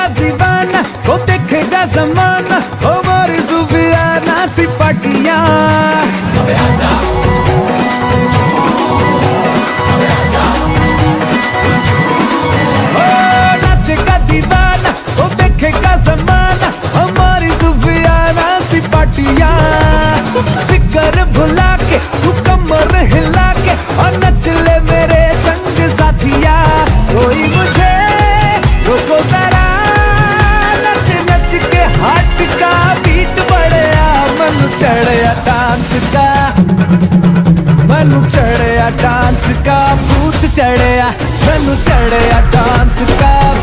का दीवाना को देखेगा जमाना हो का बीट बढ़िया मनु चढ़या डांस का। मनु चढ़या डांस का, भूत चढ़या, मनु चढ़या डांस का।